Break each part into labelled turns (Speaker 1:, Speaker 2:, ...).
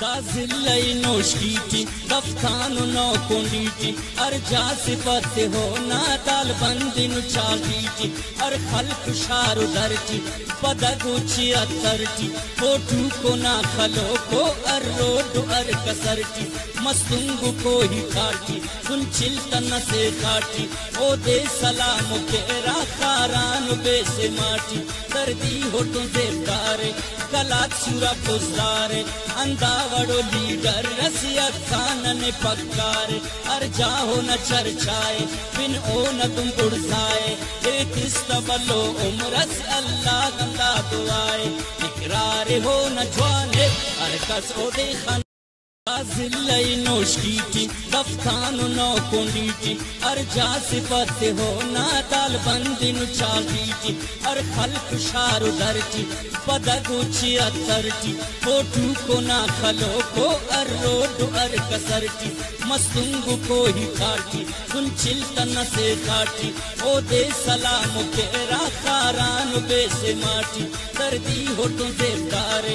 Speaker 1: दाजिल्लई नोशकीटी दफ्तानु नौ कुंडीटी अर जा सिफत हो ना ताल बंदिनु चालीटी अर खल्क शारु दरटी पदगुची अतरटी कोठू को ना खलो को अर रोड अर कसरटी मस्तुंगु को ही काटी सुन चिल्तन से काटी ओ दे सलाम के राकारान बेसे माटी। दर्दी हो तुझे तारे कला चुरा पुजारे अंदावड़ो लीडर, रसिया खानन पक्कार अर जाहो न चर्चाए, बिन ओ न तुम उड़साए। एक बलो उमरस अल्लाह गंदा दुआए। इकरार हो न ज्वाले अर कस ओ देखन जिल्लई नोशकीटी दफ्तानु नौ कुंडीटी अर जा सिफत हो ना ताल बंदिनु चालीटी अर खल्क शारु दरटी पदगुची अतरटी कोठू को ना खलो को अर रोड अर कसरटी मस्तुंगु को ही काटी सुन चिल्तन से काटी ओ दे सलाम के राकारान बेसे माटी। दर्दी हो तुझे तारे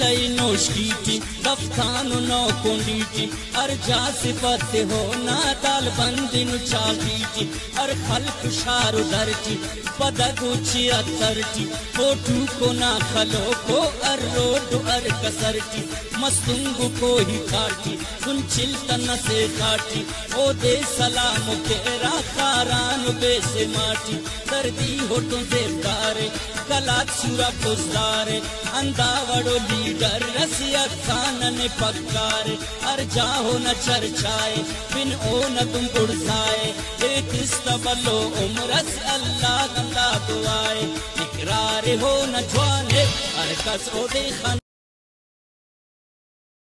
Speaker 1: लई नोशकीटी दफ्तानु नौ कुंडीटी अर जा सिफत हो ना ताल बंदी बंदिनु चालीटी अर खल्क शारु दरटी पदगुची अतरटी कोठू को ना खलो को अर रोड अर कसरटी मस्तुंगु को ही काटी सुन चिल्तन से काटी ओ दे सलाम के राकारान बेसे माटी। दर्दी हो तुझे तारे कला चुरा अंधा अंदावड़ो लीडर, रसिया खानन पक्कार। अर जाहो न चर्चाए, बिन ओ न तुम उड़साए। एक बलो उमरस अल्लाह गंदा दुआए। इकरार हो न ज्वाले अर कस ओ देखन